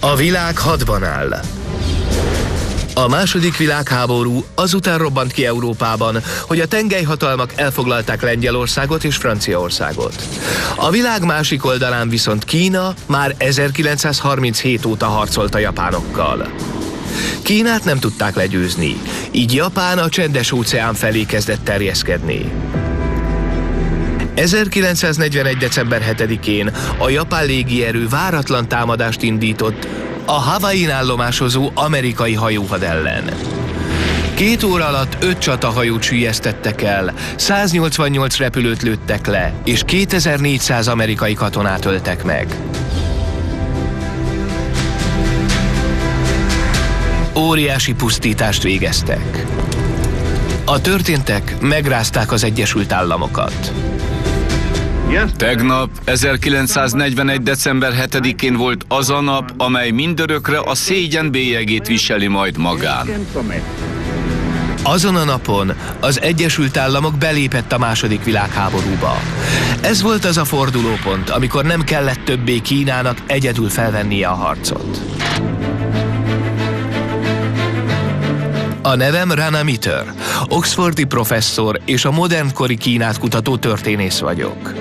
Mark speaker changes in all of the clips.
Speaker 1: A világ hadban áll. A második világháború azután robbant ki Európában, hogy a tengelyhatalmak elfoglalták Lengyelországot és Franciaországot. A világ másik oldalán viszont Kína már 1937 óta harcolt a japánokkal. Kínát nem tudták legyőzni, így Japán a csendes óceán felé kezdett terjeszkedni. 1941. december 7-én a japán légierő váratlan támadást indított a Havain állomásozó amerikai hajóhad ellen. Két óra alatt öt csatahajót sülyeztettek el, 188 repülőt lőttek le, és 2400 amerikai katonát öltek meg. Óriási pusztítást végeztek. A történtek megrázták az Egyesült Államokat.
Speaker 2: Tegnap, 1941. december 7-én volt az a nap, amely mindörökre a szégyen bélyegét viseli majd magán.
Speaker 1: Azon a napon az Egyesült Államok belépett a második világháborúba. Ez volt az a fordulópont, amikor nem kellett többé Kínának egyedül felvennie a harcot. A nevem Rana Mitter, Oxfordi professzor és a modernkori Kínát kutató történész vagyok.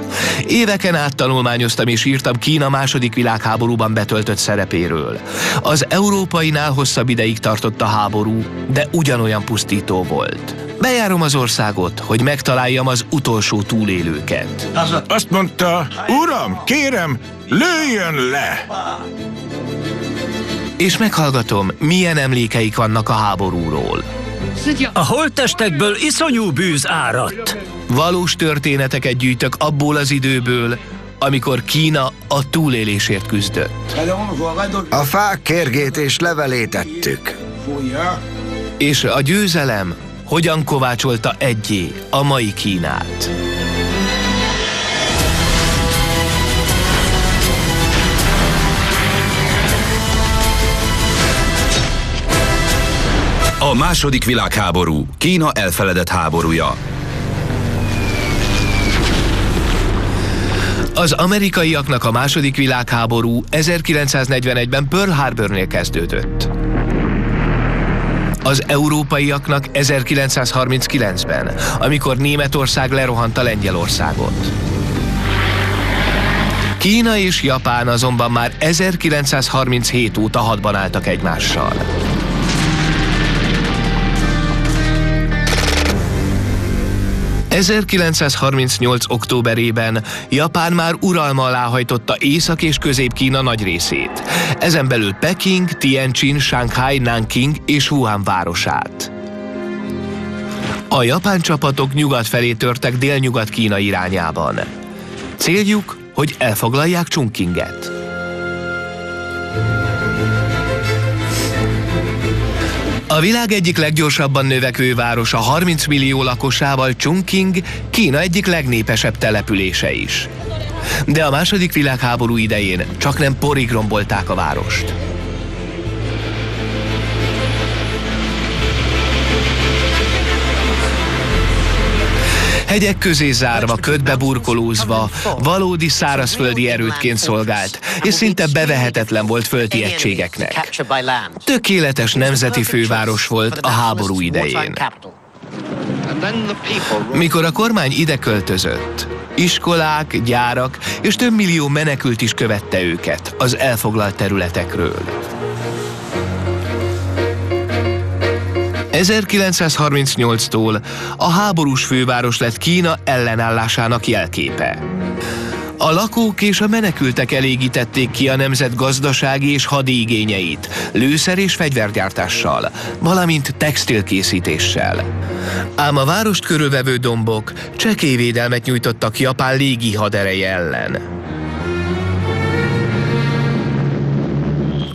Speaker 1: Éveken át tanulmányoztam és írtam Kína második világháborúban betöltött szerepéről. Az európainál hosszabb ideig tartott a háború, de ugyanolyan pusztító volt. Bejárom az országot, hogy megtaláljam az utolsó túlélőket.
Speaker 3: Azt mondta, uram, kérem, lőjön le!
Speaker 1: És meghallgatom, milyen emlékeik vannak a háborúról.
Speaker 4: A holttestekből iszonyú bűz áradt.
Speaker 1: Valós történeteket gyűjtök abból az időből, amikor Kína a túlélésért küzdött.
Speaker 5: A fák kérgét és levelét ettük.
Speaker 1: És a győzelem hogyan kovácsolta egyé a mai Kínát.
Speaker 6: A második világháború, Kína elfeledett háborúja.
Speaker 1: Az amerikaiaknak a második világháború 1941-ben Pearl Harbornél kezdődött. Az európaiaknak 1939-ben, amikor Németország lerohanta Lengyelországot. Kína és Japán azonban már 1937 óta hadban álltak egymással. 1938. októberében Japán már uralma alá hajtotta Észak- és Közép-Kína nagy részét. Ezen belül Peking, Tianjin, Shanghai, Nanking és Wuhan városát. A japán csapatok nyugat felé törtek délnyugat-Kína irányában. Céljuk, hogy elfoglalják Chungkinget. A világ egyik leggyorsabban növekvő városa 30 millió lakosával Chungking Kína egyik legnépesebb települése is. De a második világháború idején csak nem porig rombolták a várost. Hegyek közé zárva, ködbe burkolózva, valódi szárazföldi erődként szolgált, és szinte bevehetetlen volt földi egységeknek. Tökéletes nemzeti főváros volt a háború idején. Mikor a kormány ide költözött, iskolák, gyárak és több millió menekült is követte őket az elfoglalt területekről. 1938-tól a háborús főváros lett Kína ellenállásának jelképe. A lakók és a menekültek elégítették ki a nemzet gazdasági és igényeit, lőszer és fegyvergyártással, valamint textilkészítéssel. Ám a várost körülvevő dombok csekélyvédelmet nyújtottak Japán légi hadereje ellen.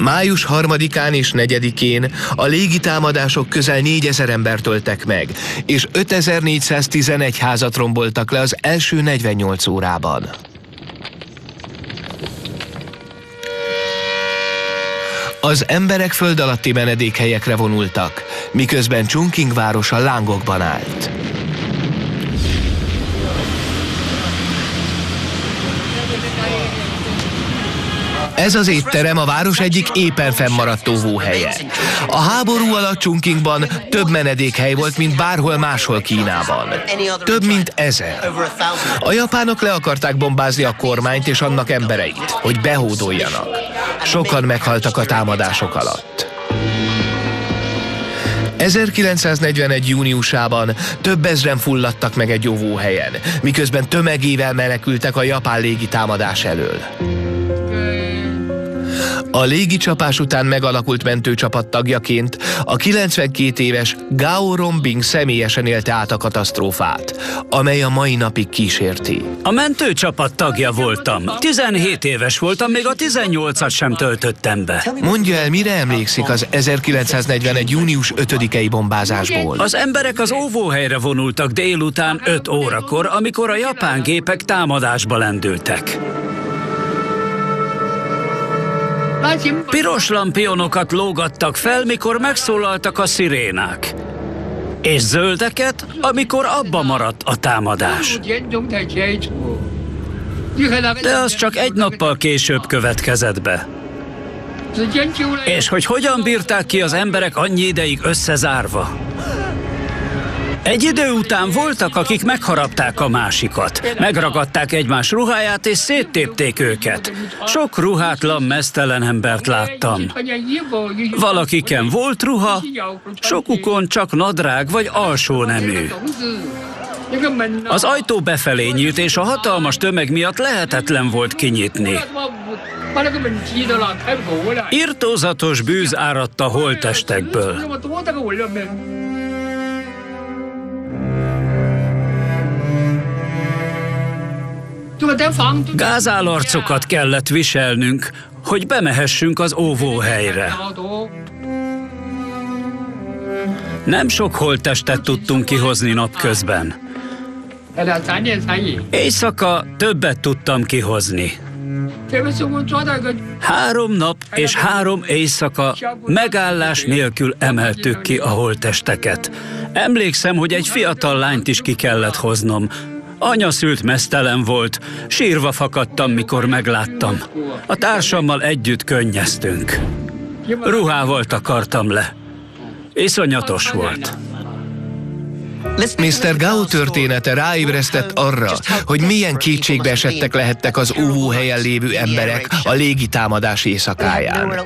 Speaker 1: Május 3-án és 4-én a légitámadások közel 4000 embert öltek meg, és 5411 házat romboltak le az első 48 órában. Az emberek föld alatti menedékhelyekre vonultak, miközben Chungking városa lángokban állt. Ez az étterem a város egyik éppen fennmaradt óvóhelye. A háború alatt Chungkingban több menedékhely volt, mint bárhol máshol Kínában. Több mint ezer. A japánok le akarták bombázni a kormányt és annak embereit, hogy behódoljanak. Sokan meghaltak a támadások alatt. 1941. júniusában több ezren fulladtak meg egy óvóhelyen, miközben tömegével menekültek a japán légitámadás elől. A légicsapás után megalakult mentőcsapat tagjaként a 92 éves Gao Rombing személyesen élte át a katasztrófát, amely a mai napig kísérti.
Speaker 4: A mentőcsapat tagja voltam. 17 éves voltam, még a 18-at sem töltöttem be.
Speaker 1: Mondja el, mire emlékszik az 1941. június 5-i bombázásból?
Speaker 4: Az emberek az óvóhelyre vonultak délután 5 órakor, amikor a japán gépek támadásba lendültek. Piros lampionokat lógattak fel, mikor megszólaltak a szirénák. És zöldeket, amikor abba maradt a támadás. De az csak egy nappal később következett be. És hogy hogyan bírták ki az emberek annyi ideig összezárva? Egy idő után voltak, akik megharapták a másikat. Megragadták egymás ruháját és széttépték őket. Sok ruhátlan, mesztelen embert láttam. Valakiken volt ruha, sokukon csak nadrág vagy alsó nemű. Az ajtó befelé nyílt, és a hatalmas tömeg miatt lehetetlen volt kinyitni. Irtózatos bűz áradt a holtestekből. Gázálarcokat kellett viselnünk, hogy bemehessünk az óvóhelyre. Nem sok holttestet tudtunk kihozni napközben. Éjszaka többet tudtam kihozni. Három nap és három éjszaka megállás nélkül emeltük ki a holttesteket. Emlékszem, hogy egy fiatal lányt is ki kellett hoznom, Anya szült mesztelen volt, sírva fakadtam, mikor megláttam. A társammal együtt könnyeztünk. Ruhával takartam le. Iszonyatos volt.
Speaker 1: Mr. Gao története ráébresztett arra, hogy milyen kétségbe esettek lehettek az óvóhelyen lévő emberek a légitámadás éjszakáján.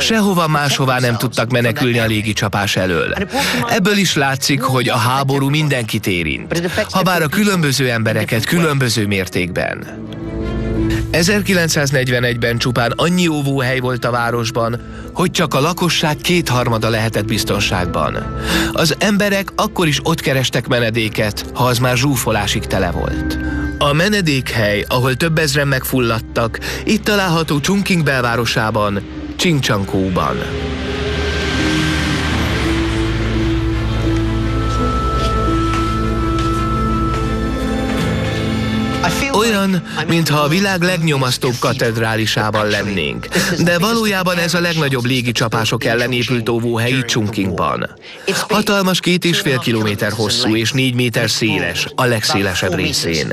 Speaker 1: Sehova máshová nem tudtak menekülni a légicsapás elől. Ebből is látszik, hogy a háború mindenkit érint, habár a különböző embereket különböző mértékben. 1941-ben csupán annyi óvóhely volt a városban, hogy csak a lakosság kétharmada lehetett biztonságban. Az emberek akkor is ott kerestek menedéket, ha az már zsúfolásig tele volt. A menedékhely, ahol több ezren megfulladtak, itt található Chungking belvárosában, Csingcsankóban. Olyan, mintha a világ legnyomasztóbb katedrálisában lennénk. De valójában ez a legnagyobb légicsapások ellen épült óvóhely itt Chunkingban. Hatalmas két és fél kilométer hosszú és négy méter széles, a legszélesebb részén.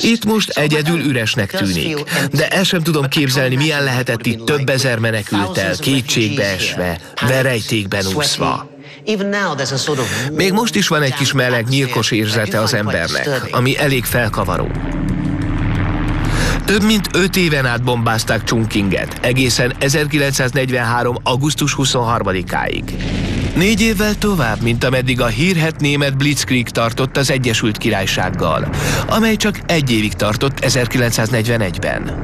Speaker 1: Itt most egyedül üresnek tűnik, de el sem tudom képzelni, milyen lehetett itt több ezer menekültel, kétségbe esve, verejtékben úszva. Még most is van egy kis meleg, nyírkos érzete az embernek, ami elég felkavaró. Több mint öt éven át bombázták Chungkinget, egészen 1943. augusztus 23-áig. Négy évvel tovább, mint ameddig a hírhet német Blitzkrieg tartott az Egyesült Királysággal, amely csak egy évig tartott 1941-ben.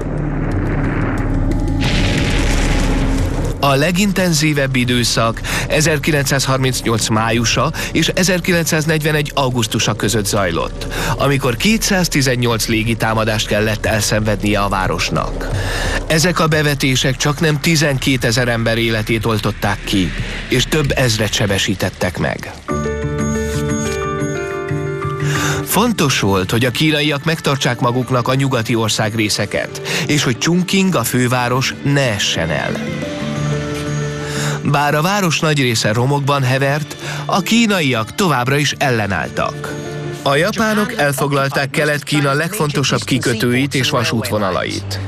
Speaker 1: A legintenzívebb időszak 1938 májusa és 1941 augusztusa között zajlott, amikor 218 légitámadást kellett elszenvednie a városnak. Ezek a bevetések csak nem 12 ezer ember életét oltották ki, és több ezret sebesítettek meg. Fontos volt, hogy a kínaiak megtartsák maguknak a nyugati ország részeket, és hogy Chungking, a főváros, ne essen el. Bár a város nagy része romokban hevert, a kínaiak továbbra is ellenálltak. A japánok elfoglalták Kelet-Kína legfontosabb kikötőit és vasútvonalait.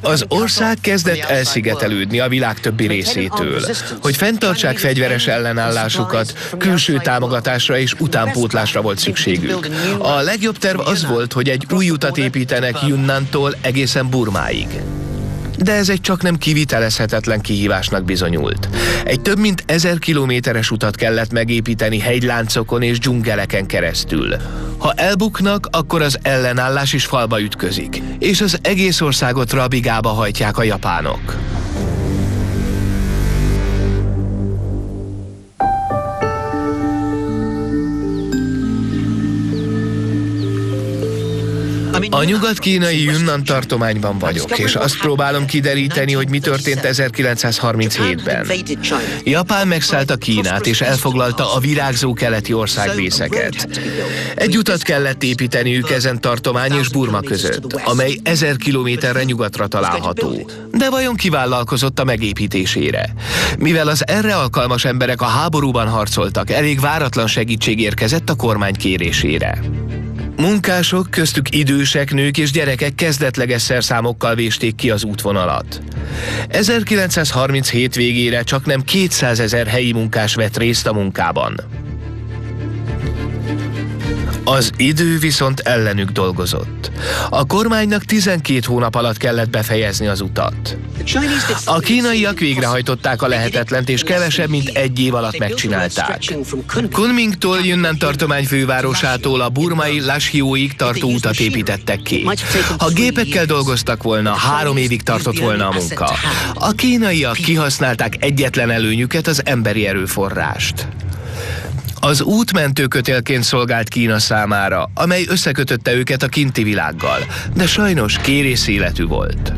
Speaker 1: Az ország kezdett elszigetelődni a világ többi részétől. Hogy fenntartsák fegyveres ellenállásukat, külső támogatásra és utánpótlásra volt szükségük. A legjobb terv az volt, hogy egy új utat építenek Yunnantól egészen Burmáig de ez egy csak nem kivitelezhetetlen kihívásnak bizonyult. Egy több mint ezer kilométeres utat kellett megépíteni hegyláncokon és dzsungeleken keresztül. Ha elbuknak, akkor az ellenállás is falba ütközik, és az egész országot rabigába hajtják a japánok. A nyugat-kínai Yunnan tartományban vagyok, és azt próbálom kideríteni, hogy mi történt 1937-ben. Japán megszállta Kínát, és elfoglalta a virágzó keleti országrészeket. Egy utat kellett építeniük ezen tartomány és Burma között, amely ezer kilométerre nyugatra található. De vajon kivállalkozott a megépítésére? Mivel az erre alkalmas emberek a háborúban harcoltak, elég váratlan segítség érkezett a kormány kérésére. Munkások, köztük idősek, nők és gyerekek kezdetleges szerszámokkal vésték ki az útvonalat. 1937 végére csak nem 200 ezer helyi munkás vett részt a munkában. Az idő viszont ellenük dolgozott. A kormánynak 12 hónap alatt kellett befejezni az utat. A kínaiak végrehajtották a lehetetlent, és kevesebb, mint egy év alatt megcsinálták. Kunmingtól Yunnan tartomány fővárosától a burmai Lashióig tartó utat építettek ki. Ha gépekkel dolgoztak volna, három évig tartott volna a munka. A kínaiak kihasználták egyetlen előnyüket, az emberi erőforrást. Az út mentőkötélként szolgált Kína számára, amely összekötötte őket a kinti világgal, de sajnos kérés életű volt.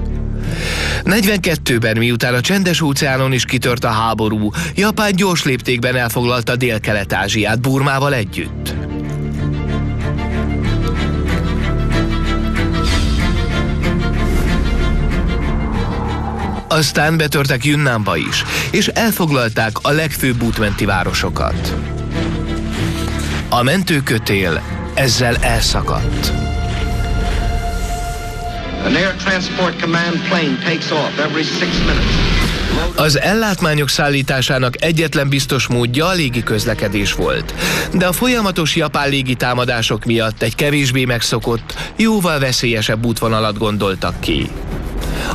Speaker 1: 42-ben, miután a csendes óceánon is kitört a háború, Japán gyors léptékben elfoglalta Dél-Kelet-Ázsiát Burmával együtt. Aztán betörtek Yunnanba is, és elfoglalták a legfőbb útmenti városokat. A mentőkötél ezzel elszakadt. Az ellátmányok szállításának egyetlen biztos módja a légi közlekedés volt, de a folyamatos japán légitámadások miatt egy kevésbé megszokott, jóval veszélyesebb útvonalat gondoltak ki.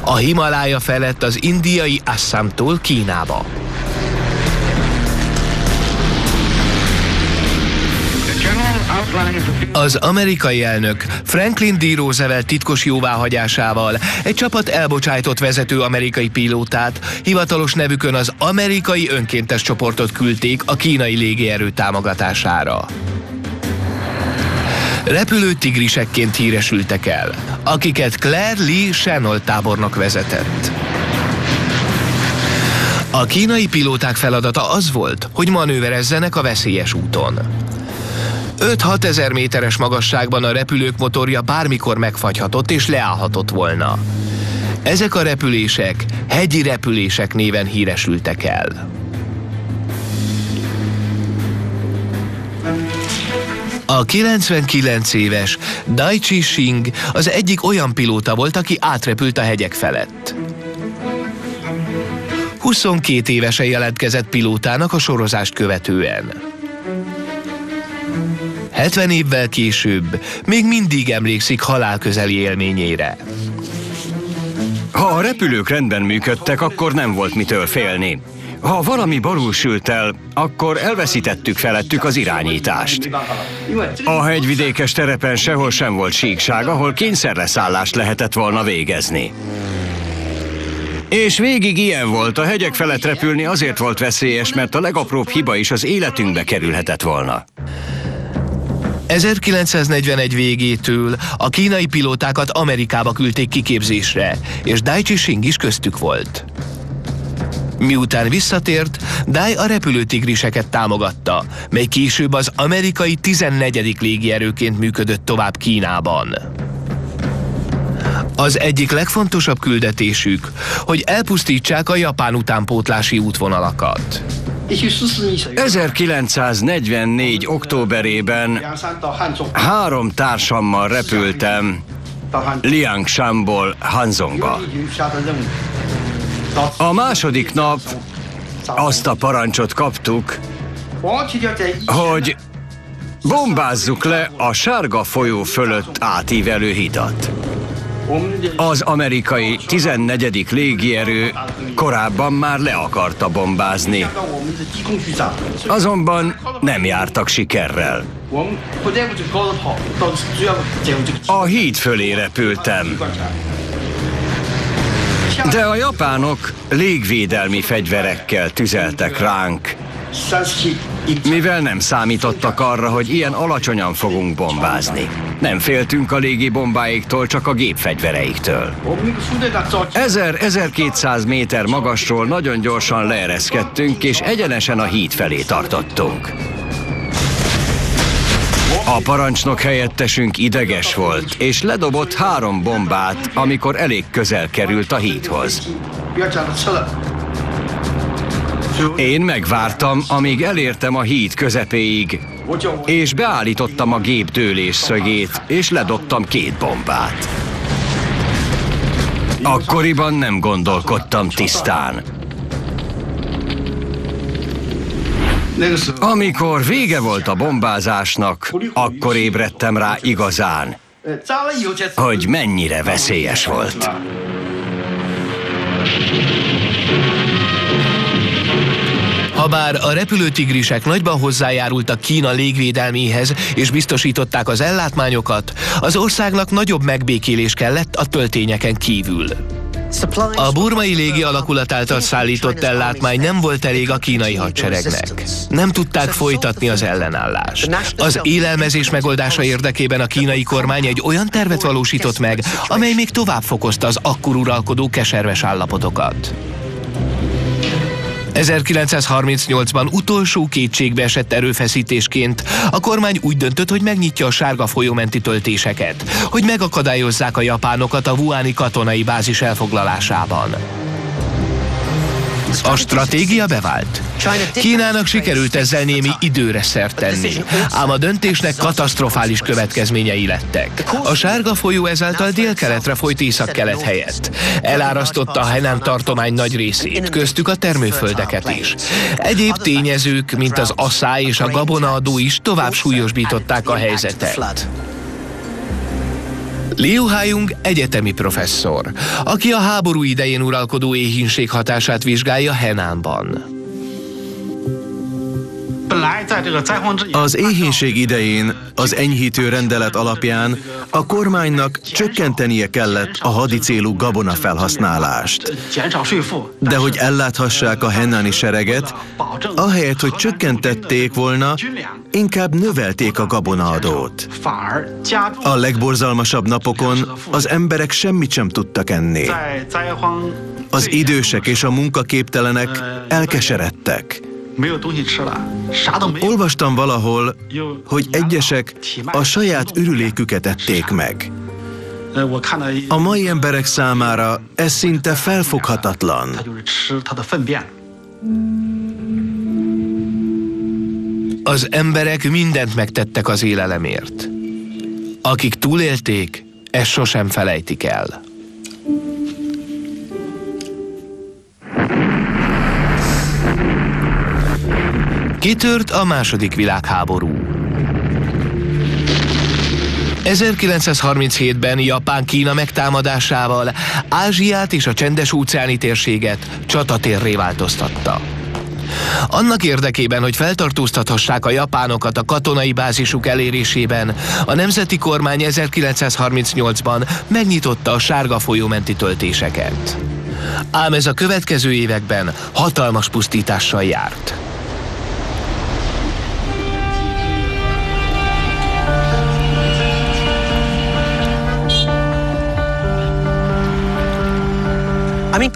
Speaker 1: A Himalája felett az indiai Assamtól Kínába. Az amerikai elnök Franklin D. Roosevelt titkos jóváhagyásával egy csapat elbocsájtott vezető amerikai pilótát, hivatalos nevükön az amerikai önkéntes csoportot küldték a kínai légierő támogatására. Repülő tigrisekként híresültek el, akiket Claire Lee Shannon tábornok vezetett. A kínai pilóták feladata az volt, hogy manőverezzenek a veszélyes úton. 5-6 ezer méteres magasságban a repülők motorja bármikor megfagyhatott és leállhatott volna. Ezek a repülések hegyi repülések néven híresültek el. A 99 éves Daichi Shing az egyik olyan pilóta volt, aki átrepült a hegyek felett. 22 évesen jelentkezett pilótának a sorozást követően. 70 évvel később még mindig emlékszik halálközeli élményére.
Speaker 7: Ha a repülők rendben működtek, akkor nem volt mitől félni. Ha valami barul sült el, akkor elveszítettük felettük az irányítást. A hegyvidékes terepen sehol sem volt síkság, ahol kényszerleszállást lehetett volna végezni. És végig ilyen volt, a hegyek felett repülni azért volt veszélyes, mert a legapróbb hiba is az életünkbe kerülhetett volna.
Speaker 1: 1941 végétől a kínai pilótákat Amerikába küldték kiképzésre, és Daichi Sing is köztük volt. Miután visszatért, Dai a repülőtigriseket támogatta, mely később az amerikai 14. légierőként működött tovább Kínában. Az egyik legfontosabb küldetésük, hogy elpusztítsák a japán utánpótlási útvonalakat.
Speaker 7: 1944. októberében három társammal repültem Liangshanból Hanzongba. A második nap azt a parancsot kaptuk, hogy bombázzuk le a sárga folyó fölött átívelő hidat. Az amerikai 14. légierő korábban már le akarta bombázni. Azonban nem jártak sikerrel. A híd fölé repültem. De a japánok légvédelmi fegyverekkel tüzeltek ránk, mivel nem számítottak arra, hogy ilyen alacsonyan fogunk bombázni. Nem féltünk a légi bombáiktól, csak a gépfegyvereiktől. 1000-1200 méter magasról nagyon gyorsan leereszkedtünk, és egyenesen a híd felé tartottunk. A parancsnok helyettesünk ideges volt, és ledobott három bombát, amikor elég közel került a hídhoz. Én megvártam, amíg elértem a híd közepéig, és beállítottam a gép dőlés szögét, és ledobtam két bombát. Akkoriban nem gondolkodtam tisztán. Amikor vége volt a bombázásnak, akkor ébredtem rá igazán, hogy mennyire veszélyes volt.
Speaker 1: Habár a repülőtigrisek nagyban hozzájárultak Kína légvédelméhez és biztosították az ellátmányokat, az országnak nagyobb megbékélés kellett a töltényeken kívül. A burmai légi alakulat által szállított ellátmány nem volt elég a kínai hadseregnek. Nem tudták folytatni az ellenállást. Az élelmezés megoldása érdekében a kínai kormány egy olyan tervet valósított meg, amely még tovább fokozta az akkor uralkodó keserves állapotokat. 1938-ban utolsó kétségbe esett erőfeszítésként a kormány úgy döntött, hogy megnyitja a sárga folyómenti töltéseket, hogy megakadályozzák a japánokat a Wuhani katonai bázis elfoglalásában. A stratégia bevált. Kínának sikerült ezzel némi időre szert tenni, ám a döntésnek katasztrofális következményei lettek. A sárga folyó ezáltal délkeletre folyt észak-kelet helyett. Elárasztotta a Henan tartomány nagy részét, köztük a termőföldeket is. Egyéb tényezők, mint az asszály és a gabonaadó is tovább súlyosbították a helyzetet. Liu Haijung egyetemi professzor, aki a háború idején uralkodó éhínség hatását vizsgálja Henánban.
Speaker 8: Az éhénység idején az enyhítő rendelet alapján a kormánynak csökkentenie kellett a hadicélú gabona felhasználást. De hogy elláthassák a hennáni sereget, ahelyett, hogy csökkentették volna, inkább növelték a gabonaadót. A legborzalmasabb napokon az emberek semmit sem tudtak enni. Az idősek és a munkaképtelenek elkeseredtek. Olvastam valahol, hogy egyesek a saját ürüléküket ették meg. A mai emberek számára ez szinte felfoghatatlan.
Speaker 1: Az emberek mindent megtettek az élelemért. Akik túlélték, ezt sosem felejtik el. Kitört a második világháború. 1937-ben Japán-Kína megtámadásával Ázsiát és a csendes óceáni térséget csatatérré változtatta. Annak érdekében, hogy feltartóztathassák a japánokat a katonai bázisuk elérésében, a nemzeti kormány 1938-ban megnyitotta a sárga folyómenti töltéseket. Ám ez a következő években hatalmas pusztítással járt.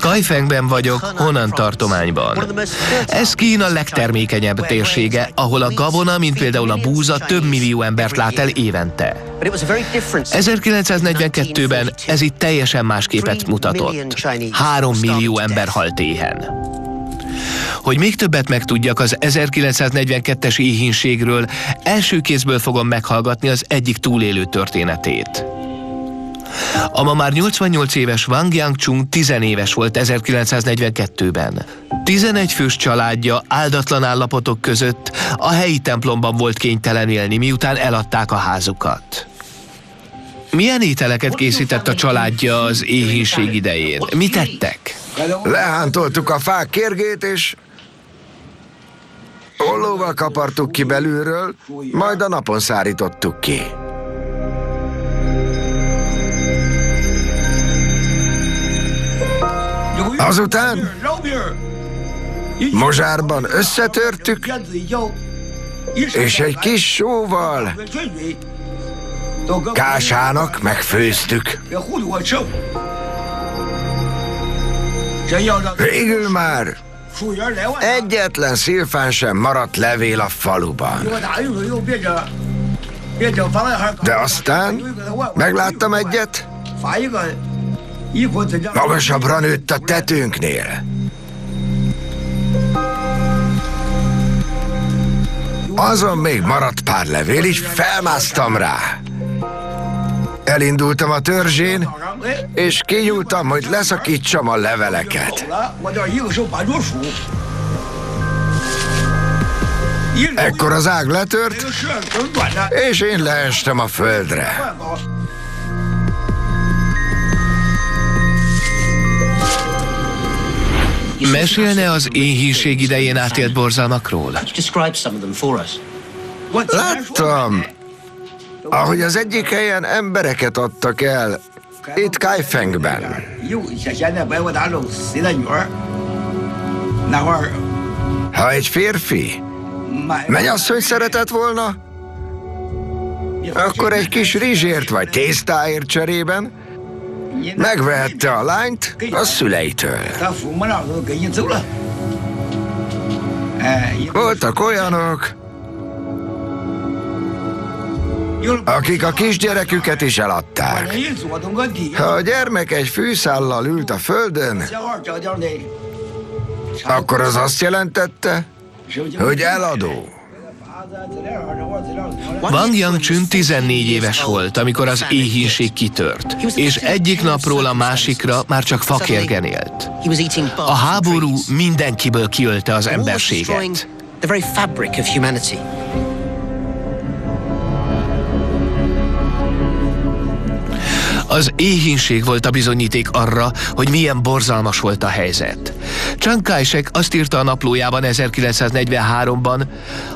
Speaker 1: Kajfengben vagyok, Honan tartományban. Ez Kína legtermékenyebb térsége, ahol a gabona, mint például a búza több millió embert lát el évente. 1942-ben ez itt teljesen más képet mutatott. Három millió ember halt éhen. Hogy még többet megtudjak az 1942-es éhínségről, első kézből fogom meghallgatni az egyik túlélő történetét. A ma már 88 éves Wang Yangchung 10 éves volt 1942-ben. 11 fős családja áldatlan állapotok között a helyi templomban volt kénytelen élni, miután eladták a házukat. Milyen ételeket készített a családja az éhínség idején? Mit tettek?
Speaker 5: Lehántoltuk a fák kérgét, és ollóval kapartuk ki belülről, majd a napon szárítottuk ki. Azután mozsárban összetörtük, és egy kis sóval kásának megfőztük. Végül már egyetlen szilfán sem maradt levél a faluban. De aztán megláttam egyet, magasabbra nőtt a tetőnknél. Azon még maradt pár levél, így felmásztam rá. Elindultam a törzsén, és kinyúltam, hogy leszakítsam a leveleket. Ekkor az ág letört, és én leestem a földre.
Speaker 1: Mesélne az éhínség idején átélt borzalmakról?
Speaker 5: Láttam, ahogy az egyik helyen embereket adtak el, itt Kaifengben. Ha egy férfi mennyasszony szeretett volna, akkor egy kis rizsért vagy tésztáért cserében megvehette a lányt a szüleitől. Voltak olyanok, akik a kisgyereküket is eladták. Ha a gyermek egy fűszállal ült a földön, akkor az azt jelentette, hogy eladó.
Speaker 1: Wang Yangchun 14 éves volt, amikor az éhínség kitört, és egyik napról a másikra már csak fakérgen élt. A háború mindenkiből kiölte az emberséget. Az éhínség volt a bizonyíték arra, hogy milyen borzalmas volt a helyzet. Chiang Kai-shek azt írta a naplójában 1943-ban,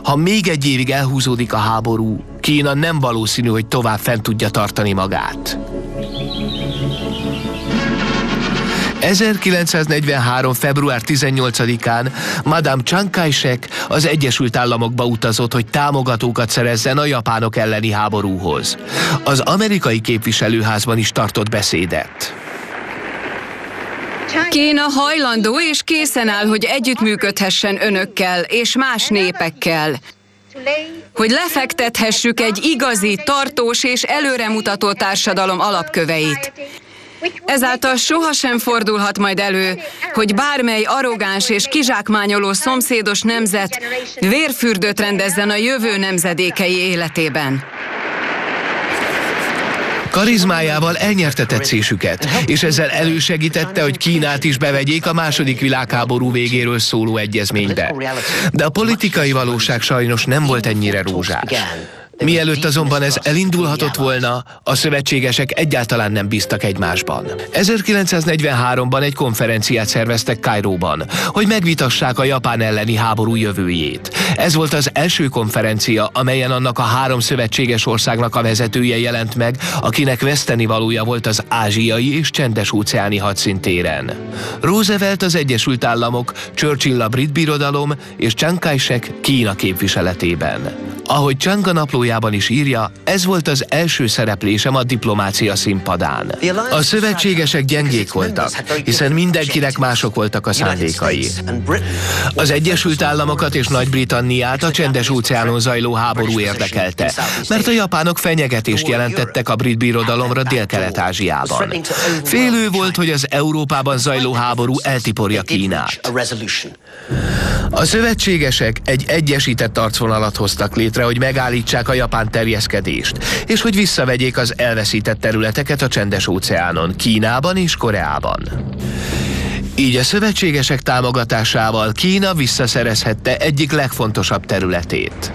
Speaker 1: ha még egy évig elhúzódik a háború, Kína nem valószínű, hogy tovább fent tudja tartani magát. 1943. február 18-án Madame Chiang Kai-shek az Egyesült Államokba utazott, hogy támogatókat szerezzen a japánok elleni háborúhoz. Az amerikai képviselőházban is tartott beszédet.
Speaker 9: Kína hajlandó és készen áll, hogy együttműködhessen önökkel és más népekkel. Hogy lefektethessük egy igazi, tartós és előremutató társadalom alapköveit. Ezáltal sohasem fordulhat majd elő, hogy bármely arrogáns és kizsákmányoló szomszédos nemzet vérfürdőt rendezzen a jövő nemzedékei életében.
Speaker 1: Karizmájával elnyerte tetszésüket, és ezzel elősegítette, hogy Kínát is bevegyék a második világháború végéről szóló egyezménybe. De a politikai valóság sajnos nem volt ennyire rózsás. Mielőtt azonban ez elindulhatott volna, a szövetségesek egyáltalán nem bíztak egymásban. 1943-ban egy konferenciát szerveztek Kairóban, hogy megvitassák a Japán elleni háború jövőjét. Ez volt az első konferencia, amelyen annak a három szövetséges országnak a vezetője jelent meg, akinek veszteni valója volt az ázsiai és csendes óceáni hadszintéren. Roosevelt az Egyesült Államok, Churchill a brit birodalom és Chiang Kai-shek Kína képviseletében. Ahogy Csanga naplójában is írja, ez volt az első szereplésem a diplomácia színpadán. A szövetségesek gyengék voltak, hiszen mindenkinek mások voltak a szándékai. Az Egyesült Államokat és Nagy-Britanniát a csendes óceánon zajló háború érdekelte, mert a japánok fenyegetést jelentettek a brit birodalomra Dél-Kelet-Ázsiában. Félő volt, hogy az Európában zajló háború eltiporja Kínát. A szövetségesek egy egyesített arcvonalat hoztak létre, hogy megállítsák a japán terjeszkedést, és hogy visszavegyék az elveszített területeket a csendes óceánon, Kínában és Koreában. Így a szövetségesek támogatásával Kína visszaszerezhette egyik legfontosabb területét.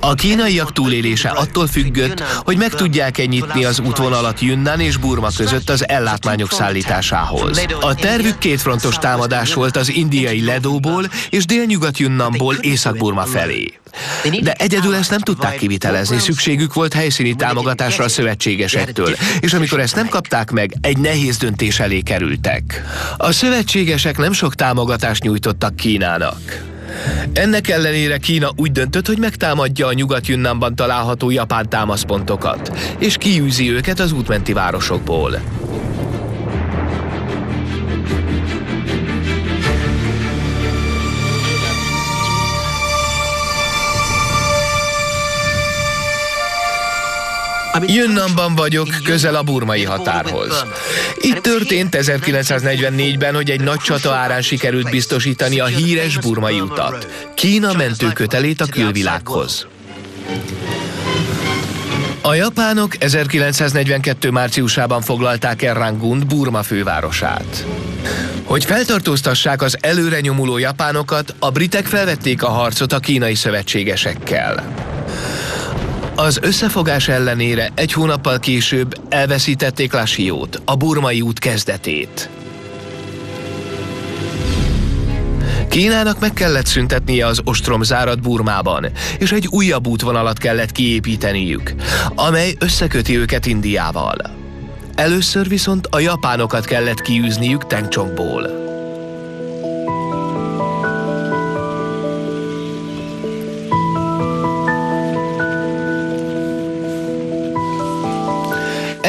Speaker 1: A kínaiak túlélése attól függött, hogy meg tudják-e az útvonalat Yunnan és Burma között az ellátmányok szállításához. A tervük kétfrontos támadás volt az indiai Ledóból és délnyugat Yunnanból Észak-Burma felé. De egyedül ezt nem tudták kivitelezni, szükségük volt helyszíni támogatásra a szövetségesektől, és amikor ezt nem kapták meg, egy nehéz döntés elé kerültek. A szövetségesek nem sok támogatást nyújtottak Kínának. Ennek ellenére Kína úgy döntött, hogy megtámadja a nyugat Yunnanban található japán támaszpontokat, és kiűzi őket az útmenti városokból. Jönnamban vagyok, közel a burmai határhoz. Itt történt 1944-ben, hogy egy nagy csata árán sikerült biztosítani a híres burmai utat, Kína mentőkötelét a külvilághoz. A japánok 1942. márciusában foglalták el Rangun, Burma fővárosát. Hogy feltartóztassák az előre nyomuló japánokat, a britek felvették a harcot a kínai szövetségesekkel. Az összefogás ellenére egy hónappal később elveszítették Lasiót, a burmai út kezdetét. Kínának meg kellett szüntetnie az ostromzárat Burmában, és egy újabb útvonalat kellett kiépíteniük, amely összeköti őket Indiával. Először viszont a japánokat kellett kiűzniük Tengcsongból.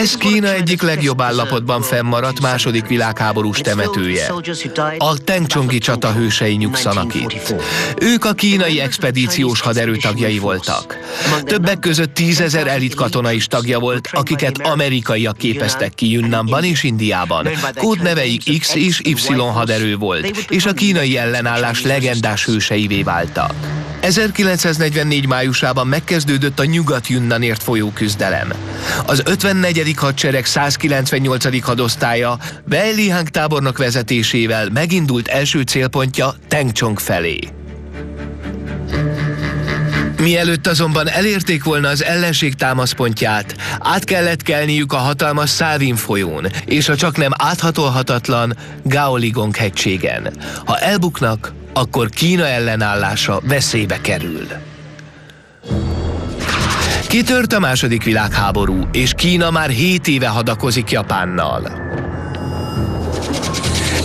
Speaker 1: Ez Kína egyik legjobb állapotban fennmaradt második világháborús temetője. A Tengcsongi csata hősei nyugszanak itt. Ők a kínai expedíciós haderő tagjai voltak. Többek között tízezer elit katona is tagja volt, akiket amerikaiak képeztek ki Yunnanban és Indiában. Kódneveik X és Y haderő volt, és a kínai ellenállás legendás hőseivé váltak. 1944 májusában megkezdődött a Nyugat-Junnanért folyó küzdelem. Az 54. hadsereg 198. hadosztálya Wei Lihang tábornok vezetésével megindult első célpontja Tengcsong felé. Mielőtt azonban elérték volna az ellenség támaszpontját, át kellett kelniük a hatalmas Szávin folyón és a csak nem áthatolhatatlan Gaoligong hegységen. Ha elbuknak, akkor Kína ellenállása veszélybe kerül. Kitört a második világháború, és Kína már 7 éve hadakozik Japánnal.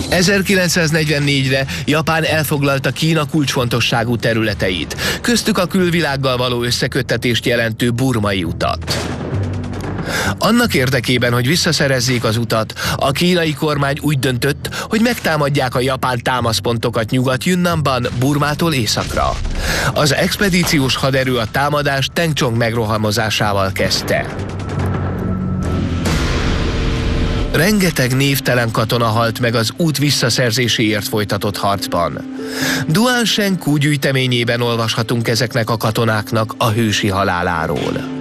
Speaker 1: 1944-re Japán elfoglalta Kína kulcsfontosságú területeit, köztük a külvilággal való összeköttetést jelentő burmai utat. Annak érdekében, hogy visszaszerezzék az utat, a kínai kormány úgy döntött, hogy megtámadják a japán támaszpontokat Nyugat-Junnanban, Burmától északra. Az expedíciós haderő a támadást Tengcsong megrohamozásával kezdte. Rengeteg névtelen katona halt meg az út visszaszerzéséért folytatott harcban. Duan Shen gyűjteményében olvashatunk ezeknek a katonáknak a hősi haláláról.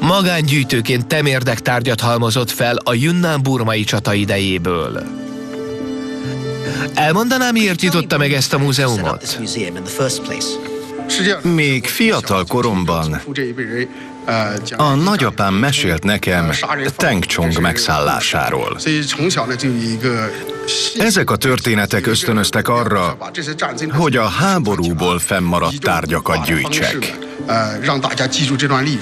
Speaker 1: Magángyűjtőként temérdek tárgyat halmozott fel a Yunnan burmai csata idejéből. Elmondanám, miért nyitotta meg ezt a múzeumot?
Speaker 8: Még fiatal koromban a nagyapám mesélt nekem Tengcsong megszállásáról. Ezek a történetek ösztönöztek arra, hogy a háborúból fennmaradt tárgyakat gyűjtsek.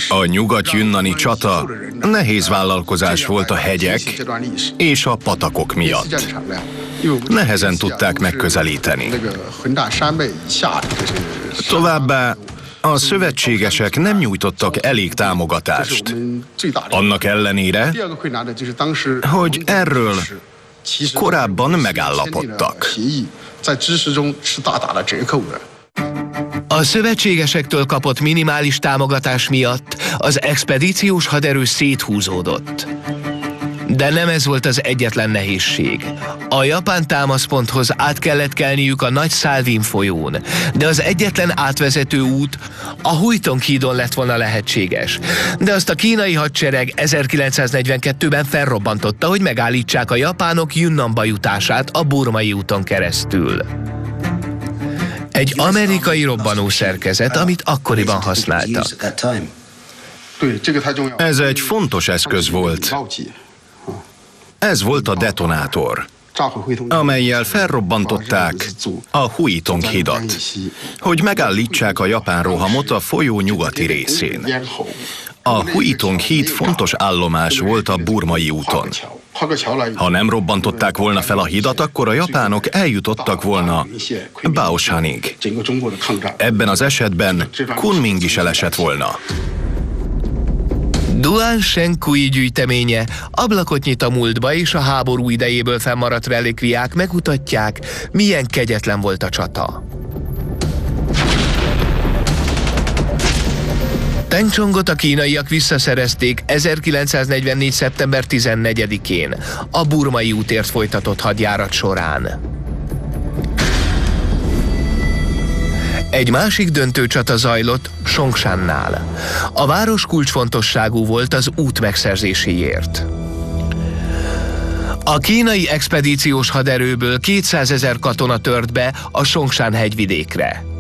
Speaker 8: A nyugat-junnani csata nehéz vállalkozás volt a hegyek és a patakok miatt.
Speaker 6: nehezen tudták megközelíteni. Továbbá a szövetségesek nem nyújtottak elég támogatást. Annak ellenére, hogy erről korábban megállapodtak.
Speaker 1: A szövetségesektől kapott minimális támogatás miatt az expedíciós haderő széthúzódott. De nem ez volt az egyetlen nehézség. A japán támaszponthoz át kellett kelniük a nagy Szálvin folyón, de az egyetlen átvezető út a Huitong hídon lett volna lehetséges. De azt a kínai hadsereg 1942-ben felrobbantotta, hogy megállítsák a japánok Yunnanba jutását a burmai úton keresztül. Egy amerikai robbanó szerkezet, amit akkoriban használtak.
Speaker 6: Ez egy fontos eszköz volt. Ez volt a detonátor, amelyel felrobbantották a Huitong hidat, hogy megállítsák a japán rohamot a folyó nyugati részén. A Huitong híd fontos állomás volt a burmai úton. Ha nem robbantották volna fel a hidat, akkor a japánok eljutottak volna Baoshanig. Ebben az esetben Kunming is elesett volna.
Speaker 1: Duan Shenkui gyűjteménye ablakot nyit a múltba, és a háború idejéből fennmaradt relikviák megmutatják, milyen kegyetlen volt a csata. Tencsongot a kínaiak visszaszerezték 1944. szeptember 14-én a burmai útért folytatott hadjárat során. Egy másik döntő csata zajlott Songsannál. A város kulcsfontosságú volt az út megszerzéséért. A kínai expedíciós haderőből 200 ezer katona tört be a Songshan hegyvidékre.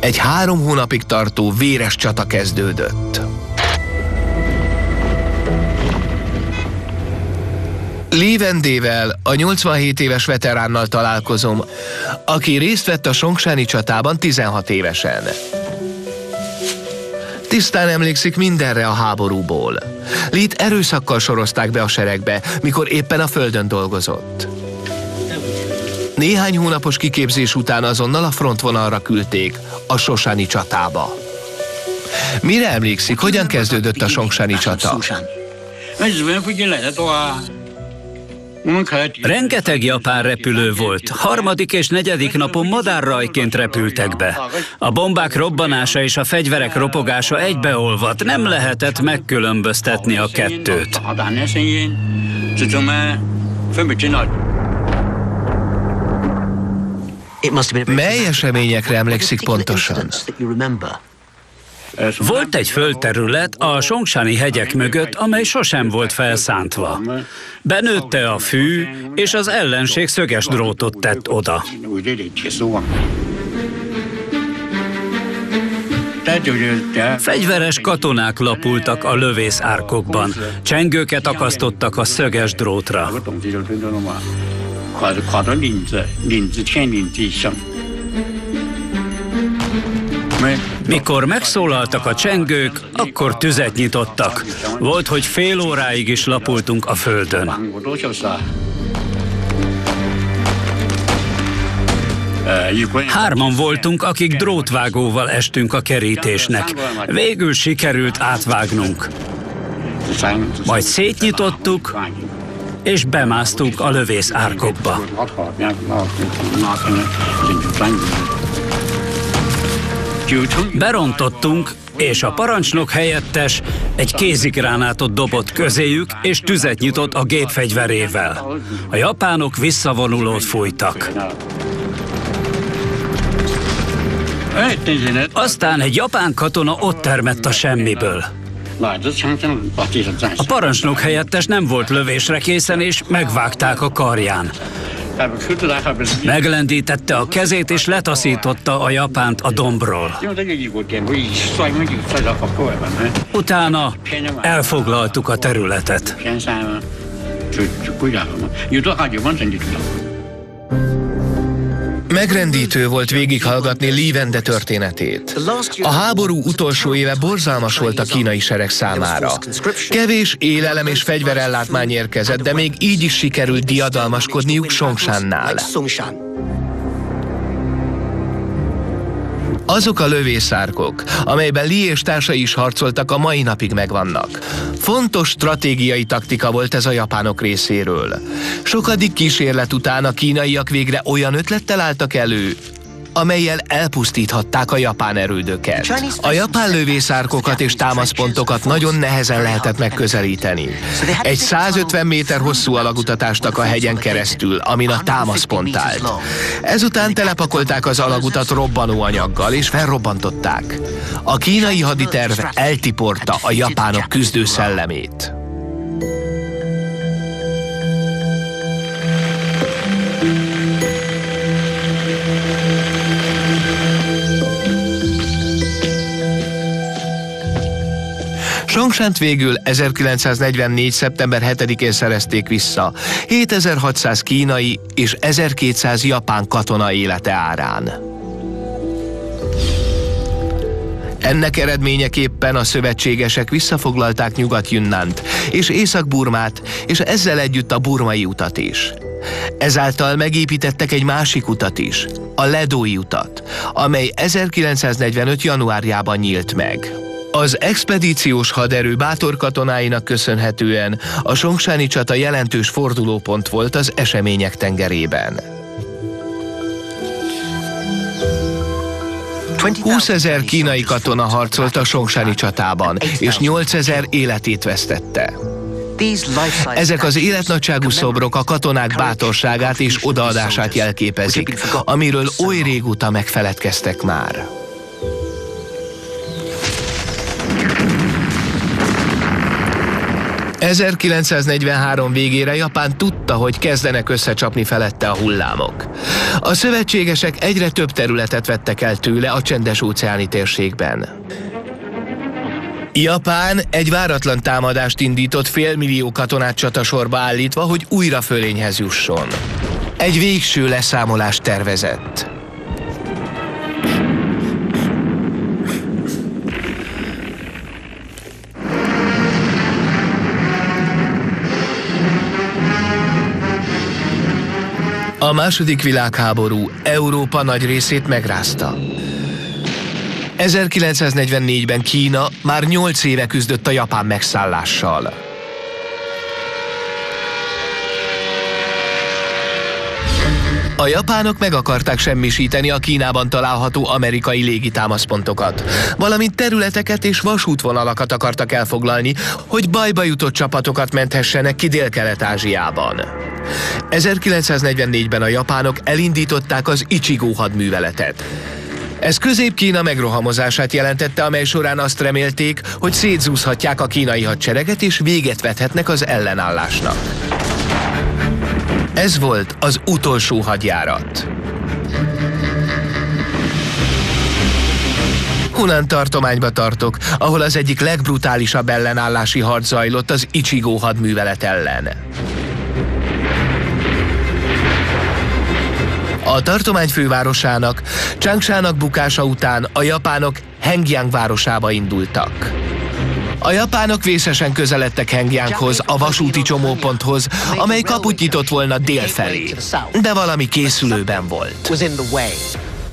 Speaker 1: Egy három hónapig tartó véres csata kezdődött. Lee Vendével, a 87 éves veteránnal találkozom, aki részt vett a Songsáni csatában 16 évesen. Tisztán emlékszik mindenre a háborúból. Lee-t erőszakkal sorozták be a seregbe, mikor éppen a földön dolgozott. Néhány hónapos kiképzés után azonnal a frontvonalra küldték, a Sosani csatába. Mire emlékszik, hogyan kezdődött a Songsani csata?
Speaker 4: Rengeteg japán repülő volt. Harmadik és negyedik napon madárrajként repültek be. A bombák robbanása és a fegyverek ropogása egybeolvadt. Nem lehetett megkülönböztetni a kettőt.
Speaker 1: Mely eseményekre emlékszik pontosan?
Speaker 4: Volt egy földterület a Songsáni hegyek mögött, amely sosem volt felszántva. Benőtte a fű, és az ellenség szöges drótot tett oda. Fegyveres katonák lapultak a lövész árkokban, csengőket akasztottak a szöges drótra. Mikor megszólaltak a csengők, akkor tüzet nyitottak. Volt, hogy fél óráig is lapultunk a földön. Hárman voltunk, akik drótvágóval estünk a kerítésnek. Végül sikerült átvágnunk. Majd szétnyitottuk, és bemásztunk a lövész árkokba. Berontottunk, és a parancsnok helyettes egy kézigránátot dobott közéjük, és tüzet nyitott a gépfegyverével. A japánok visszavonulót fújtak. Aztán egy japán katona ott termett a semmiből. A parancsnok helyettes nem volt lövésre készen, és megvágták a karján. Meglendítette a kezét és letaszította a japánt a dombról. Utána elfoglaltuk a területet.
Speaker 1: Megrendítő volt végighallgatni Lee Wende történetét. A háború utolsó éve borzalmas volt a kínai sereg számára. Kevés élelem és fegyverellátmány érkezett, de még így is sikerült diadalmaskodniuk Songshánnál. Azok a lövészárkok, amelyben Li és társai is harcoltak, a mai napig megvannak. Fontos stratégiai taktika volt ez a japánok részéről. Sokadik kísérlet után a kínaiak végre olyan ötlettel álltak elő, amelyel elpusztíthatták a japán erődöket. A japán lövészárkokat és támaszpontokat nagyon nehezen lehetett megközelíteni. Egy 150 méter hosszú alagutatást a hegyen keresztül, amin a támaszpont állt. Ezután telepakolták az alagutat robbanóanyaggal és felrobbantották. A kínai haditerv eltiporta a japánok küzdő szellemét. Songsent végül 1944. szeptember 7-én szerezték vissza, 7600 kínai és 1200 japán katona élete árán. Ennek eredményeképpen a szövetségesek visszafoglalták Nyugat-Jünnant és Észak-Burmát, és ezzel együtt a burmai utat is. Ezáltal megépítettek egy másik utat is, a Ledói utat, amely 1945. januárjában nyílt meg. Az expedíciós haderő bátor katonáinak köszönhetően a Songsáni csata jelentős fordulópont volt az események tengerében. 20 ezer kínai katona harcolt a Songsáni csatában, és 8 ezer életét vesztette. Ezek az életnagyságú szobrok a katonák bátorságát és odaadását jelképezik, amiről oly régóta megfeledkeztek már. 1943 végére Japán tudta, hogy kezdenek összecsapni felette a hullámok. A szövetségesek egyre több területet vettek el tőle a csendes óceáni térségben. Japán egy váratlan támadást indított félmillió katonát csatasorba állítva, hogy újra fölényhez jusson. Egy végső leszámolást tervezett. A második világháború Európa nagy részét megrázta. 1944-ben Kína már 8 éve küzdött a japán megszállással. A japánok meg akarták semmisíteni a Kínában található amerikai légitámaszpontokat, valamint területeket és vasútvonalakat akartak elfoglalni, hogy bajba jutott csapatokat menthessenek ki Dél-Kelet-Ázsiában. 1944-ben a japánok elindították az Ichigo hadműveletet. Ez Közép-Kína megrohamozását jelentette, amely során azt remélték, hogy szétzúzhatják a kínai hadsereget és véget vethetnek az ellenállásnak. Ez volt az utolsó hadjárat. Hunan tartományba tartok, ahol az egyik legbrutálisabb ellenállási harc zajlott az Ichigo hadművelet ellen. A tartomány fővárosának, Changshának bukása után a japánok Hengyang városába indultak. A japánok vészesen közeledtek Hengyanghoz, a vasúti csomóponthoz, amely kaput nyitott volna dél felé. De valami készülőben volt.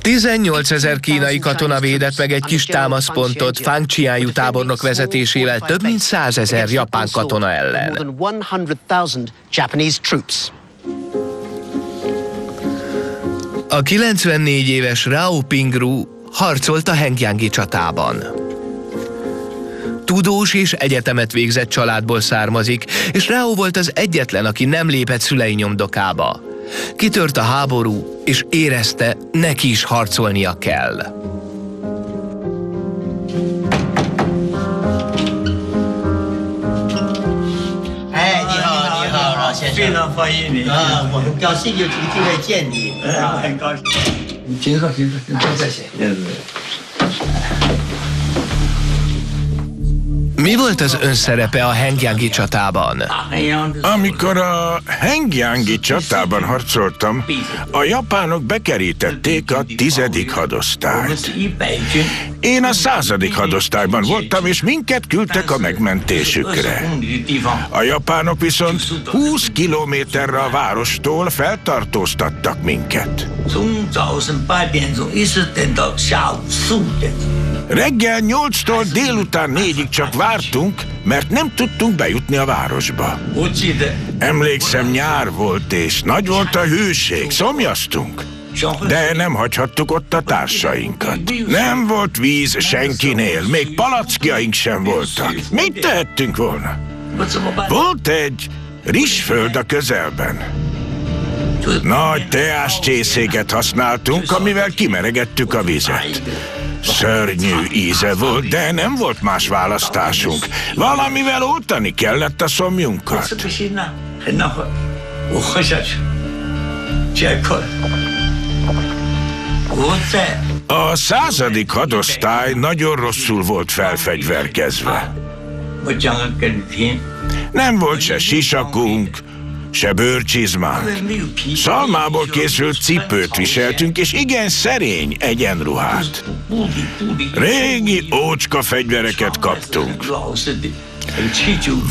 Speaker 1: 18 ezer kínai katona védett meg egy kis támaszpontot Fang Chiayu tábornok vezetésével több mint 100 ezer japán katona ellen. A 94 éves Rao Pingru harcolt a Hengyangi csatában. Tudós és egyetemet végzett családból származik, és Rao volt az egyetlen, aki nem lépett szülei nyomdokába. Kitört a háború, és érezte, neki is harcolnia kell. Mi volt az ön szerepe a Hengyangi csatában?
Speaker 3: Amikor a Hengyangi csatában harcoltam, a japánok bekerítették a tizedik hadosztályt. Én a századik hadosztályban voltam, és minket küldtek a megmentésükre. A japánok viszont 20 kilométerre a várostól feltartóztattak minket. Reggel 8-tól délután 4-ig csak vártunk, mert nem tudtunk bejutni a városba. Emlékszem, nyár volt, és nagy volt a hőség, szomjaztunk. De nem hagyhattuk ott a társainkat. Nem volt víz senkinél, még palackjaink sem voltak. Mit tehettünk volna? Volt egy rizsföld a közelben. Nagy teás csészéket használtunk, amivel kimeregettük a vizet. Szörnyű íze volt, de nem volt más választásunk. Valamivel oltani kellett a szomjunkat. A századik hadosztály nagyon rosszul volt felfegyverkezve. Nem volt se sisakunk, se bőrcsizmánk. Szalmából készült cipőt viseltünk, és igen szerény egyenruhát. Régi ócska fegyvereket kaptunk.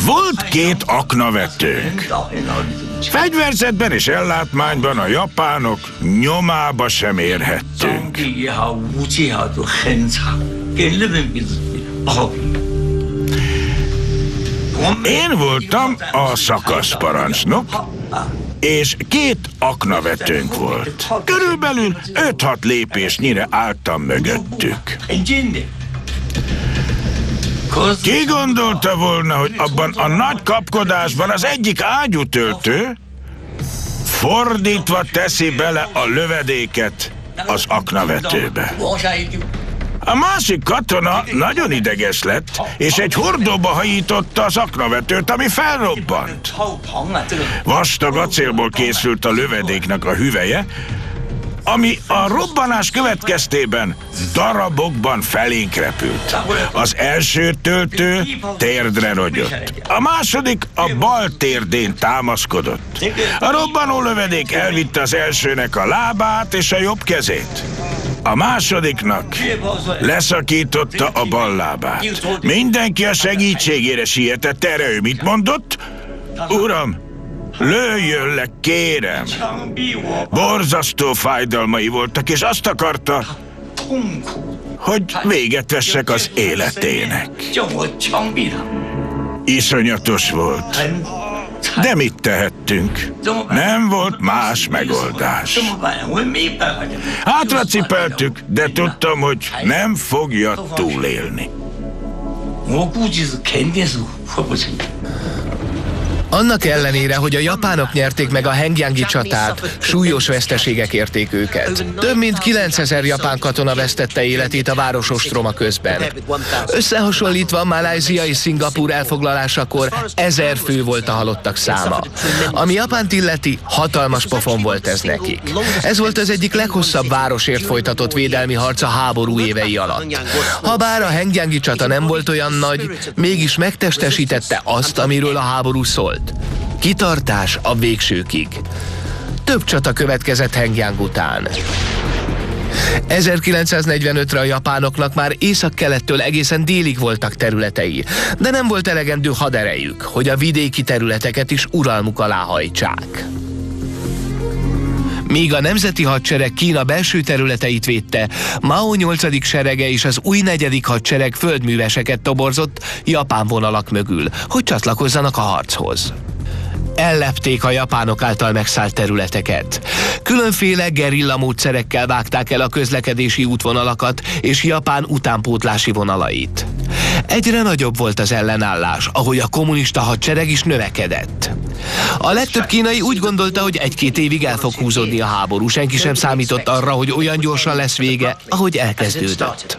Speaker 3: Volt két aknavetőnk. Fegyverzetben és ellátmányban a japánok nyomába sem érhettünk. Én voltam a szakaszparancsnok, és két aknavetőnk volt. Körülbelül 5-6 lépésnyire álltam mögöttük. Ki gondolta volna, hogy abban a nagy kapkodásban az egyik ágyútöltő fordítva teszi bele a lövedéket az aknavetőbe. A másik katona nagyon ideges lett, és egy hordóba hajította az aknavetőt, ami felrobbant. Vastag acélból készült a lövedéknek a hüveje, ami a robbanás következtében darabokban felénk repült. Az első töltő térdre rogyott. A második a bal térdén támaszkodott. A robbanó lövedék elvitte az elsőnek a lábát és a jobb kezét. A másodiknak leszakította a bal lábát. Mindenki a segítségére sietett, erre ő mit mondott? Uram, Lőjön le, kérem! Borzasztó fájdalmai voltak, és azt akarta, hogy véget vessek az életének. Iszonyatos volt. De mit tehettünk? Nem volt más megoldás. Hátra cipeltük, de tudtam, hogy nem fogja túlélni.
Speaker 1: Annak ellenére, hogy a japánok nyerték meg a Hengyangi csatát, súlyos veszteségek érték őket. Több mint 9000 japán katona vesztette életét a város ostroma közben. Összehasonlítva Malázia és Szingapúr elfoglalásakor ezer fő volt a halottak száma. Ami Japánt illeti, hatalmas pofon volt ez nekik. Ez volt az egyik leghosszabb városért folytatott védelmi harc a háború évei alatt. Habár a Hengyangi csata nem volt olyan nagy, mégis megtestesítette azt, amiről a háború szólt volt. Kitartás a végsőkig. Több csata következett Hengyang után. 1945-re a japánoknak már észak-kelettől egészen délig voltak területei, de nem volt elegendő haderejük, hogy a vidéki területeket is uralmuk alá hajtsák. Míg a Nemzeti Hadsereg Kína belső területeit védte, Mao 8. serege és az új negyedik hadsereg földműveseket toborzott japán vonalak mögül, hogy csatlakozzanak a harchoz. Ellepték a japánok által megszállt területeket. Különféle gerilla módszerekkel vágták el a közlekedési útvonalakat és Japán utánpótlási vonalait. Egyre nagyobb volt az ellenállás, ahogy a kommunista hadsereg is növekedett. A legtöbb kínai úgy gondolta, hogy egy-két évig el fog húzódni a háború, senki sem számított arra, hogy olyan gyorsan lesz vége, ahogy elkezdődött.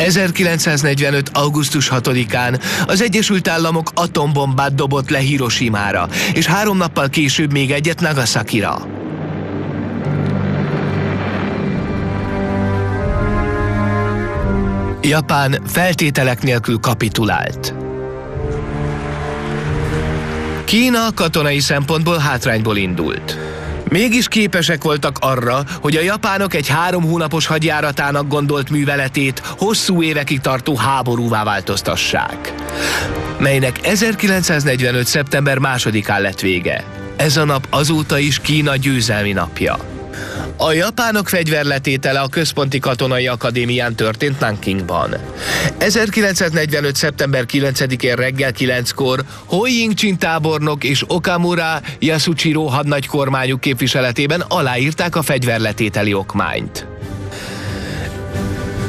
Speaker 1: 1945. augusztus 6-án az Egyesült Államok atombombát dobott le Hiroshima-ra, és három nappal később még egyet Nagasaki-ra. Japán feltételek nélkül kapitulált. Kína katonai szempontból hátrányból indult. Mégis képesek voltak arra, hogy a japánok egy három hónapos hadjáratának gondolt műveletét hosszú évekig tartó háborúvá változtassák, melynek 1945. szeptember másodikán lett vége. Ez a nap azóta is Kína győzelmi napja. A japánok fegyverletétele a Központi Katonai Akadémián történt Nankingban. 1945. szeptember 9-én reggel 9-kor Ho Ying-chin tábornok és Okamura Yasuchiro hadnagykormányuk képviseletében aláírták a fegyverletételi okmányt.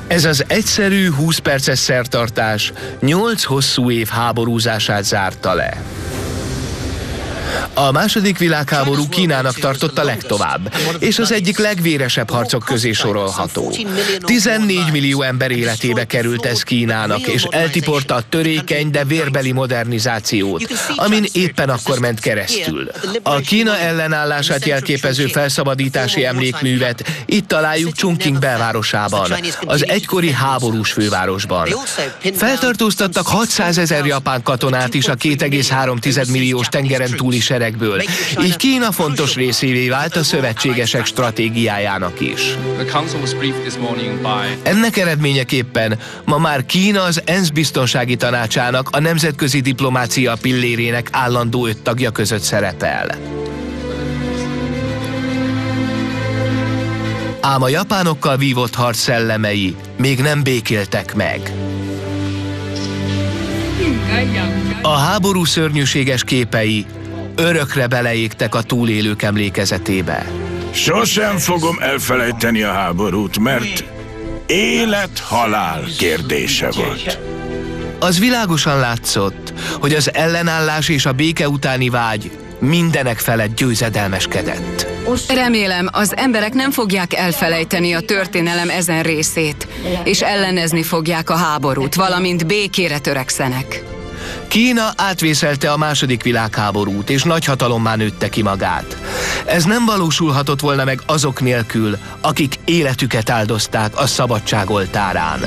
Speaker 1: Ez az egyszerű 20 perces szertartás 8 hosszú év háborúzását zárta le. A második világháború Kínának tartotta legtovább, és az egyik legvéresebb harcok közé sorolható. 14 millió ember életébe került ez Kínának, és eltiporta a törékeny, de vérbeli modernizációt, amin éppen akkor ment keresztül. A Kína ellenállását jelképező felszabadítási emlékművet itt találjuk Chongqing belvárosában, az egykori háborús fővárosban. Feltartóztattak 600 ezer japán katonát is a 2,3 milliós tengeren túli seregből, így Kína fontos részévé vált a szövetségesek stratégiájának is. Ennek eredményeképpen ma már Kína az ENSZ biztonsági tanácsának a nemzetközi diplomácia pillérének állandó öt tagja között szerepel. Ám a japánokkal vívott harc szellemei még nem békéltek meg. A háború szörnyűséges képei örökre beleégtek a túlélők emlékezetébe.
Speaker 3: Sosem fogom elfelejteni a háborút, mert élet-halál kérdése volt.
Speaker 1: Az világosan látszott, hogy az ellenállás és a béke utáni vágy mindenek felett győzedelmeskedett.
Speaker 9: Remélem, az emberek nem fogják elfelejteni a történelem ezen részét, és ellenezni fogják a háborút, valamint békére törekszenek.
Speaker 1: Kína átvészelte a második világháborút, és nagyhatalommá nőtte ki magát. Ez nem valósulhatott volna meg azok nélkül, akik életüket áldozták a szabadság oltárán.